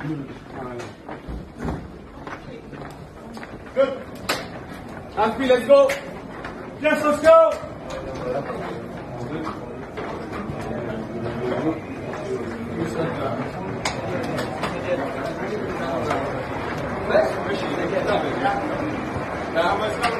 Good. Azpi, let's go. Yes, let's go. Yeah, I'm gonna